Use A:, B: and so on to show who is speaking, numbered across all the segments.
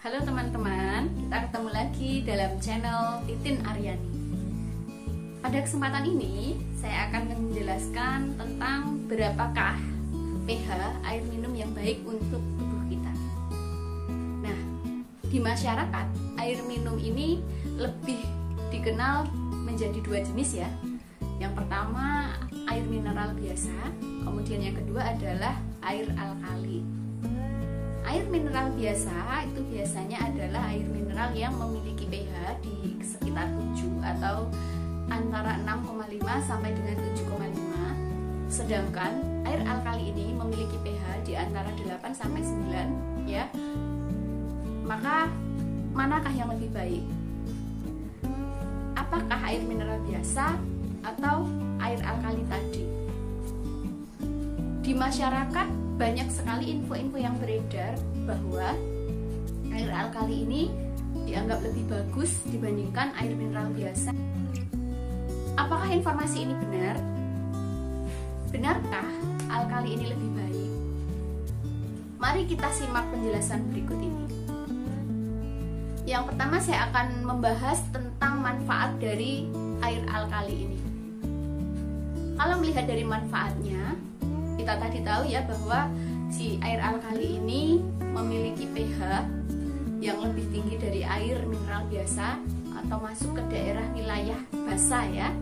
A: Halo teman-teman, kita ketemu lagi dalam channel Titin Aryani. Pada kesempatan ini, saya akan menjelaskan tentang berapakah pH air minum yang baik untuk tubuh kita. Nah, di masyarakat, air minum ini lebih dikenal menjadi dua jenis ya. Yang pertama, air mineral biasa, kemudian yang kedua adalah air alkali. Air mineral biasa itu biasanya adalah air mineral yang memiliki pH di sekitar 7 atau antara 6,5 sampai dengan 7,5. Sedangkan air alkali ini memiliki pH di antara 8 sampai 9 ya. Maka manakah yang lebih baik? Apakah air mineral biasa atau air alkali tadi? Di masyarakat banyak sekali info-info yang beredar bahwa air alkali ini dianggap lebih bagus dibandingkan air mineral biasa. Apakah informasi ini benar? Benarkah alkali ini lebih baik? Mari kita simak penjelasan berikut ini. Yang pertama saya akan membahas tentang manfaat dari air alkali ini. Kalau melihat dari manfaatnya, kita tadi tahu ya bahwa si air alkali ini memiliki pH yang lebih tinggi dari air mineral biasa atau masuk ke daerah wilayah basah ya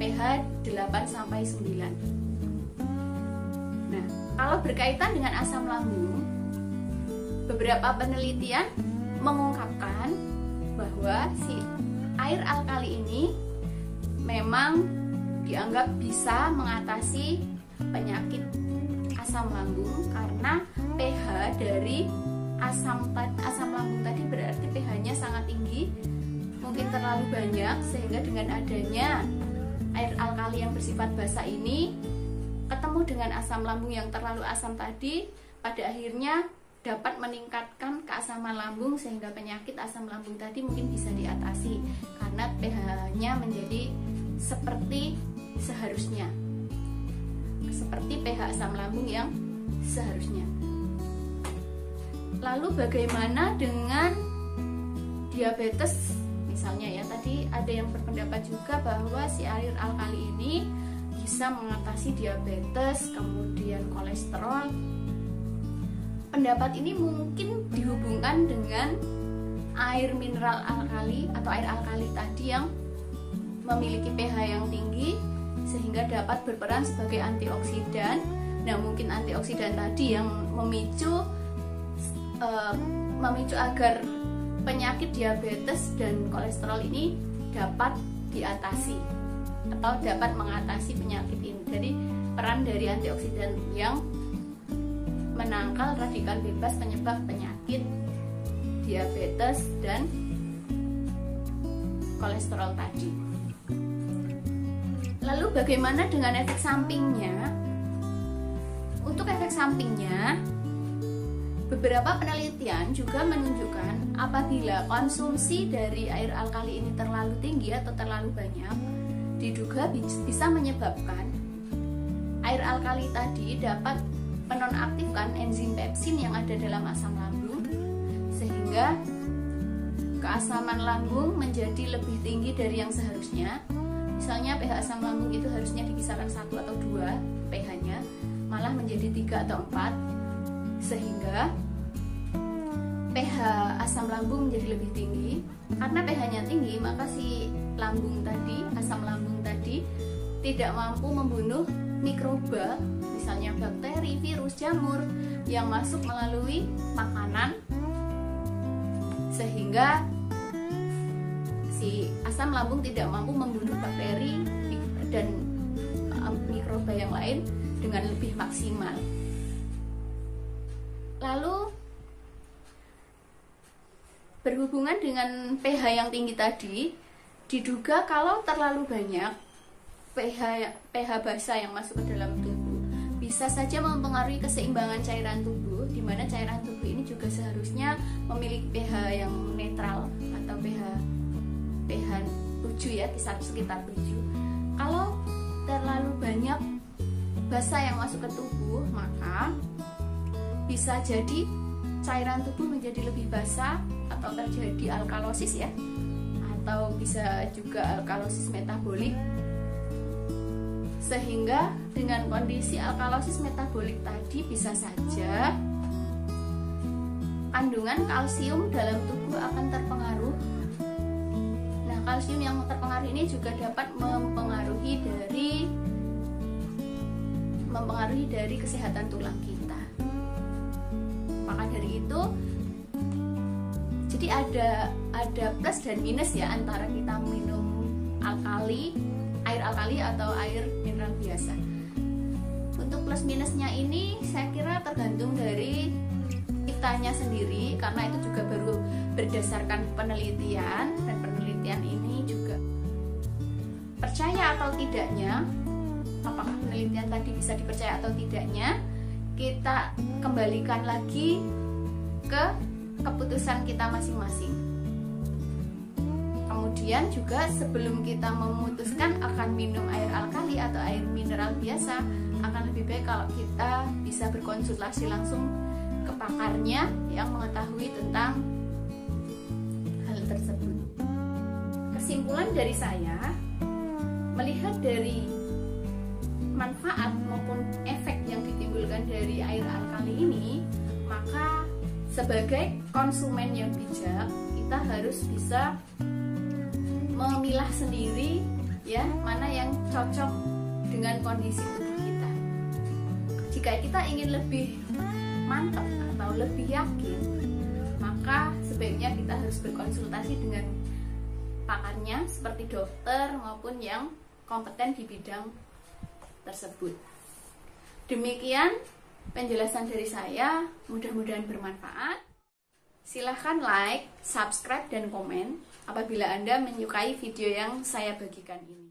A: pH 8 sampai 9. Nah, kalau berkaitan dengan asam lambung beberapa penelitian mengungkapkan bahwa si air alkali ini memang dianggap bisa mengatasi penyakit asam lambung karena pH dari asam asam lambung tadi berarti pH-nya sangat tinggi mungkin terlalu banyak sehingga dengan adanya air alkali yang bersifat basa ini ketemu dengan asam lambung yang terlalu asam tadi pada akhirnya dapat meningkatkan keasaman lambung sehingga penyakit asam lambung tadi mungkin bisa diatasi karena pH-nya menjadi seperti seharusnya seperti pH asam lambung yang seharusnya. Lalu bagaimana dengan diabetes? Misalnya ya tadi ada yang berpendapat juga bahwa si air alkali ini bisa mengatasi diabetes, kemudian kolesterol. Pendapat ini mungkin dihubungkan dengan air mineral alkali atau air alkali tadi yang memiliki pH yang tinggi dapat berperan sebagai antioksidan. Nah, mungkin antioksidan tadi yang memicu uh, memicu agar penyakit diabetes dan kolesterol ini dapat diatasi atau dapat mengatasi penyakit ini. Jadi, peran dari antioksidan yang menangkal radikal bebas penyebab penyakit diabetes dan kolesterol tadi. Lalu bagaimana dengan efek sampingnya? Untuk efek sampingnya, beberapa penelitian juga menunjukkan apabila konsumsi dari air alkali ini terlalu tinggi atau terlalu banyak, diduga bisa menyebabkan air alkali tadi dapat menonaktifkan enzim pepsin yang ada dalam asam lambung sehingga keasaman lambung menjadi lebih tinggi dari yang seharusnya misalnya pH asam lambung itu harusnya di kisaran 1 atau 2 pH-nya malah menjadi 3 atau 4 sehingga pH asam lambung menjadi lebih tinggi. Karena pH-nya tinggi maka si lambung tadi asam lambung tadi tidak mampu membunuh mikroba misalnya bakteri, virus, jamur yang masuk melalui makanan. Sehingga si asam lambung tidak mampu membunuh bakteri dan um, mikroba yang lain dengan lebih maksimal. Lalu berhubungan dengan pH yang tinggi tadi, diduga kalau terlalu banyak pH pH basa yang masuk ke dalam tubuh bisa saja mempengaruhi keseimbangan cairan tubuh di mana cairan tubuh ini juga seharusnya memiliki pH yang netral atau pH pH 7 ya kisar sekitar 7 kalau terlalu banyak basa yang masuk ke tubuh maka bisa jadi cairan tubuh menjadi lebih basah atau terjadi alkalosis ya. Atau bisa juga alkalosis metabolik. Sehingga dengan kondisi alkalosis metabolik tadi bisa saja kandungan kalsium dalam tubuh akan terpengaruh kalsium yang terpengaruh ini juga dapat mempengaruhi dari mempengaruhi dari kesehatan tulang kita. Maka dari itu jadi ada ada plus dan minus ya antara kita minum alkali air alkali atau air mineral biasa. Untuk plus minusnya ini saya kira tergantung dari kitanya sendiri karena itu juga baru berdasarkan penelitian penelitian ini juga percaya atau tidaknya apakah penelitian tadi bisa dipercaya atau tidaknya kita kembalikan lagi ke keputusan kita masing-masing. Kemudian juga sebelum kita memutuskan akan minum air alkali atau air mineral biasa, akan lebih baik kalau kita bisa berkonsultasi langsung ke pakarnya yang mengetahui tentang Kesimpulan dari saya, melihat dari manfaat maupun efek yang ditimbulkan dari air alkali ini, maka sebagai konsumen yang bijak, kita harus bisa memilah sendiri ya mana yang cocok dengan kondisi tubuh kita. Jika kita ingin lebih mantap atau lebih yakin, maka sebaiknya kita harus berkonsultasi dengan pakarnya seperti dokter maupun yang kompeten di bidang tersebut. Demikian penjelasan dari saya, mudah-mudahan bermanfaat. Silahkan like, subscribe, dan komen apabila Anda menyukai video yang saya bagikan ini.